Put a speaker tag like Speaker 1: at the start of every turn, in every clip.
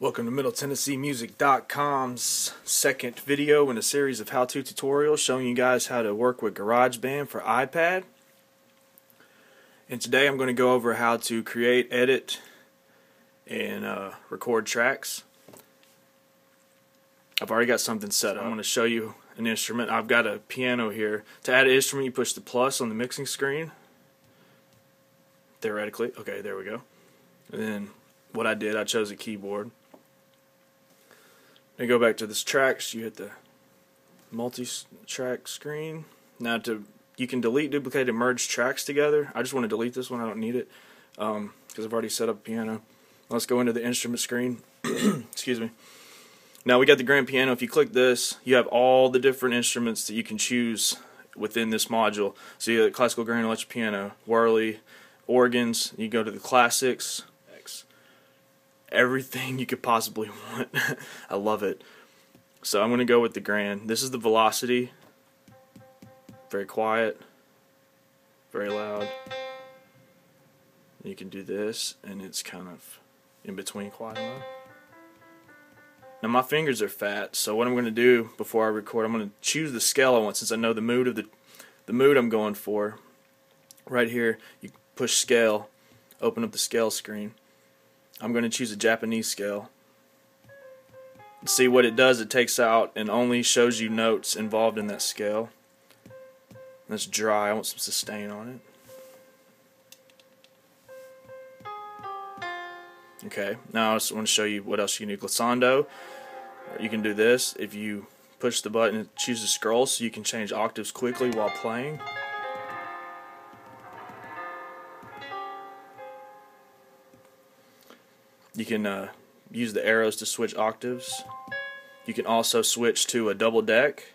Speaker 1: Welcome to MiddleTennesseeMusic.com's second video in a series of how-to tutorials showing you guys how to work with GarageBand for iPad. And today I'm going to go over how to create, edit, and uh, record tracks. I've already got something set up. I'm going to show you an instrument. I've got a piano here. To add an instrument, you push the plus on the mixing screen. Theoretically. Okay, there we go. And then what I did, I chose a keyboard. Then go back to this tracks. You hit the multi-track screen. Now to you can delete, duplicate, and merge tracks together. I just want to delete this one. I don't need it because um, I've already set up piano. Let's go into the instrument screen. Excuse me. Now we got the grand piano. If you click this, you have all the different instruments that you can choose within this module. So you have classical grand electric piano, Worley, organs. You go to the classics, everything you could possibly want. I love it. So I'm going to go with the Grand. This is the Velocity. Very quiet. Very loud. You can do this, and it's kind of in between quiet and loud. Now my fingers are fat, so what I'm going to do before I record, I'm going to choose the scale I want since I know the mood of the the mood I'm going for. Right here, you push scale, open up the scale screen. I'm going to choose a Japanese scale. See what it does, it takes out and only shows you notes involved in that scale. That's dry, I want some sustain on it. Okay, now I just want to show you what else you can do. Glissando, you can do this. If you push the button, it chooses scroll so you can change octaves quickly while playing. You can uh, use the arrows to switch octaves. You can also switch to a double deck.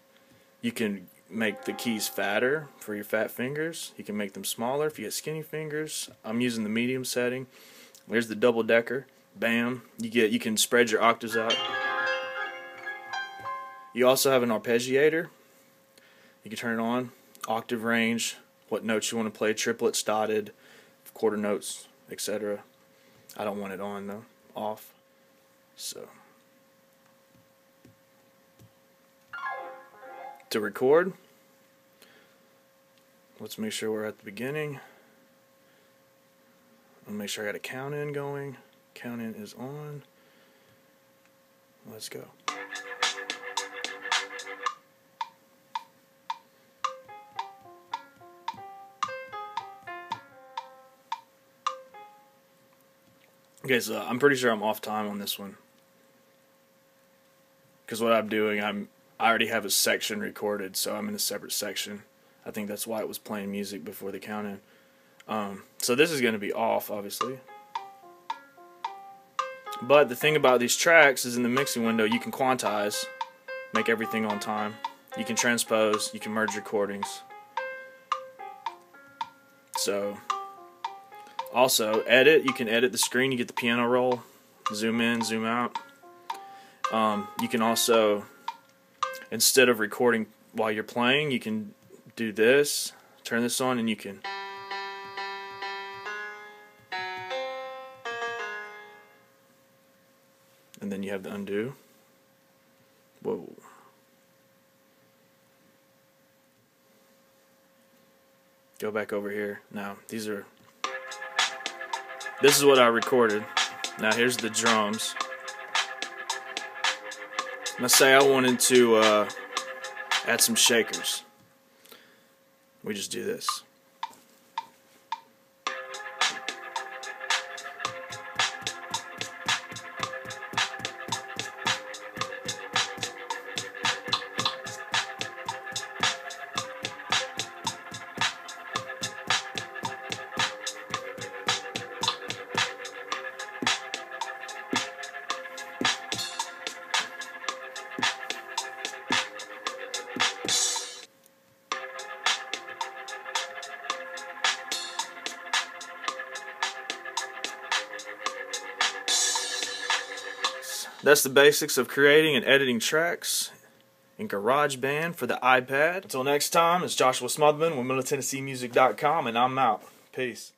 Speaker 1: You can make the keys fatter for your fat fingers. You can make them smaller if you have skinny fingers. I'm using the medium setting. There's the double decker. Bam. You get you can spread your octaves out. You also have an arpeggiator. You can turn it on. Octave range, what notes you want to play, triplets, dotted, quarter notes, etc. I don't want it on though off. So to record, let's make sure we're at the beginning. I'll make sure I got a count in going. Count in is on. Let's go. Okay, so I'm pretty sure I'm off time on this one. Because what I'm doing, I'm I already have a section recorded, so I'm in a separate section. I think that's why it was playing music before the count in. Um, so this is going to be off, obviously. But the thing about these tracks is in the mixing window, you can quantize, make everything on time. You can transpose, you can merge recordings. So also, edit, you can edit the screen, you get the piano roll, zoom in, zoom out. Um, you can also, instead of recording while you're playing, you can do this, turn this on, and you can. And then you have the undo. Whoa. Go back over here. Now, these are this is what I recorded. Now here's the drums. Let's say I wanted to uh, add some shakers. We just do this. That's the basics of creating and editing tracks in GarageBand for the iPad. Until next time, it's Joshua Smotherman with MiddleTennesseeMusic.com, and I'm out. Peace.